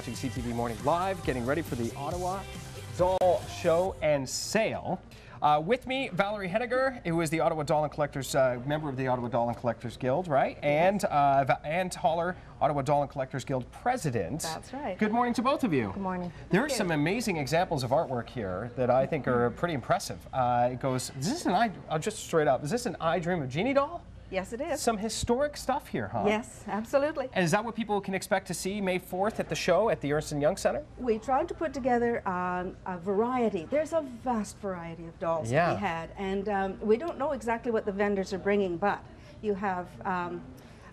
watching CTV Morning Live, getting ready for the Ottawa Doll Show and Sale. Uh, with me, Valerie Hennigar, who is the Ottawa Doll and Collectors, uh, member of the Ottawa Doll and Collectors Guild, right? And uh, Anne Taller, Ottawa Doll and Collectors Guild president. That's right. Good morning to both of you. Good morning. There are some amazing examples of artwork here that I think are pretty impressive. Uh, it goes, is this an I, I'll just straight up, is this an I Dream of Jeannie doll? Yes, it is. Some historic stuff here, huh? Yes, absolutely. And is that what people can expect to see May 4th at the show at the Ernst & Young Center? We tried to put together um, a variety. There's a vast variety of dolls Yeah. that we had, and um, we don't know exactly what the vendors are bringing, but you have um,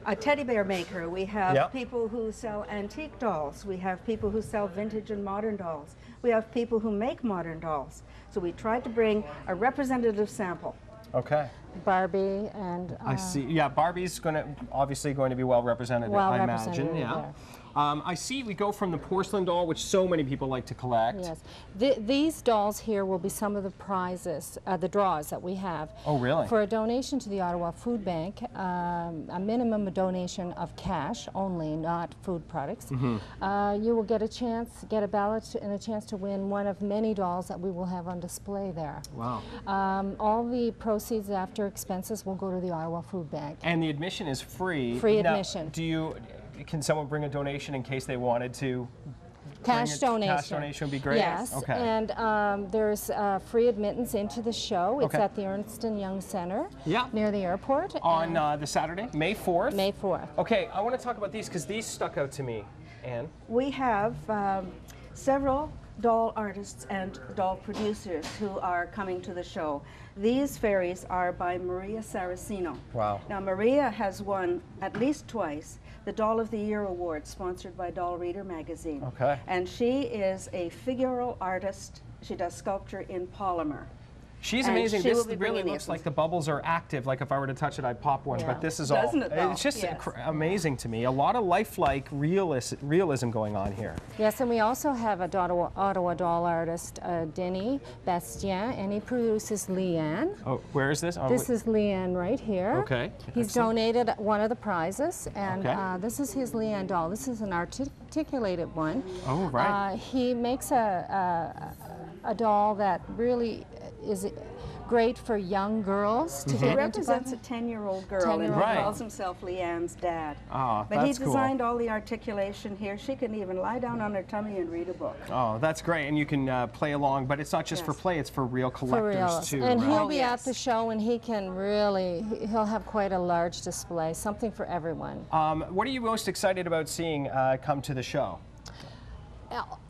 a teddy bear maker. We have Yep. people who sell antique dolls. We have people who sell vintage and modern dolls. We have people who make modern dolls. So we tried to bring a representative sample. Okay. Barbie and I uh, see. Yeah, Barbie's going to obviously going to be well represented. Well I represented imagine. Yeah. there. Um, I see. We go from the porcelain doll, which so many people like to collect. Yes, Th- these dolls here will be some of the prizes, uh, the draws that we have. Oh, really? For a donation to the Ottawa Food Bank, um, a minimum donation of cash only, not food products. Mm-hmm. Uh, you will get a chance, get a ballot and a chance to win one of many dolls that we will have on display there. Wow. Um, all the proceeds after expenses will go to the Ottawa Food Bank. And the admission is free. Free Now, admission. Do you? Can someone bring a donation in case they wanted to? Cash it- donation. cash donation would be great? Yes, Okay. and um, there's uh, free admittance into the show. It's Okay. at the Ernst and Young Center. Yeah. Near the airport. On uh, the Saturday, May 4th. May 4th. Okay, I want to talk about these because these stuck out to me, Anne. We have um, several doll artists and doll producers who are coming to the show. These fairies are by Maria Saraceno. Wow. Now, Maria has won at least twice the Doll of the Year award sponsored by Doll Reader magazine. Okay. And she is a figural artist. She does sculpture in polymer. She's And amazing. she This really looks like the bubbles are active. Like if I were to touch it, I'd pop one. Yeah. But this is Doesn't all. it, though? It's just Yes. amazing to me. A lot of lifelike realis- realism going on here. Yes, and we also have a Ottawa, Ottawa doll artist, uh, Denny Bastien, and he produces Leanne. Oh, where is this? Oh, This wait. is Leanne right here. Okay, He's excellent. donated one of the prizes, and Okay. uh, this is his Leanne doll. This is an articulated one. Oh, right. Uh, he makes a, a, a doll that really is it great for young girls to Mm-hmm. He get into. represents a 10 year old girl and he 10-year-old Right. calls himself Leanne's dad. Oh, but he that's cool. designed all the articulation here. She can even lie down on her tummy and read a book. Oh, that's great. And you can uh, play along, but it's not just for play, it's for real for collectors real. too. and right? he'll Oh, be yes. at the show and he can really, he- he'll have quite a large display, something for everyone. Um, what are you most excited about seeing uh, come to the show?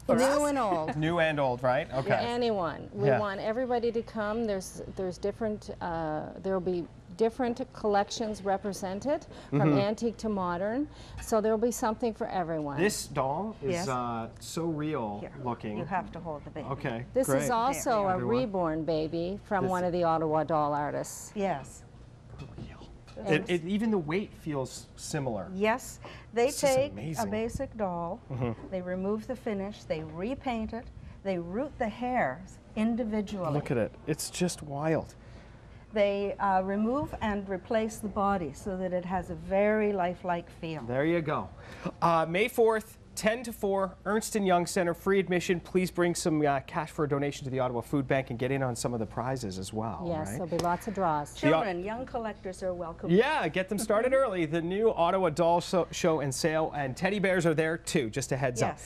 New and old. New and old, right? Okay. Anyone. We Yeah. want everybody to come. There's there's different. Uh, there'll be different collections represented from Mm-hmm. antique to modern. So there'll be something for everyone. This doll is Yes. uh, so real Here, looking. You have to hold the baby. Okay. this great. is also a reborn baby from This- one of the Ottawa doll artists. Yes. It, it, even the weight feels similar. Yes, they This take a basic doll, they remove the finish, they repaint it, they root the hairs individually. Look at it. It's just wild. They uh, remove and replace the body so that it has a very lifelike feel. There you go. Uh, May 4th, 10 to 4, Ernst & Young Center, free admission. Please bring some uh, cash for a donation to the Ottawa Food Bank and get in on some of the prizes as well. Yes, right? there'll be lots of draws. Children, young collectors are welcome. Yeah, get them started early. The new Ottawa Doll Show, show and Sale and teddy bears are there too, just a heads up. Yes.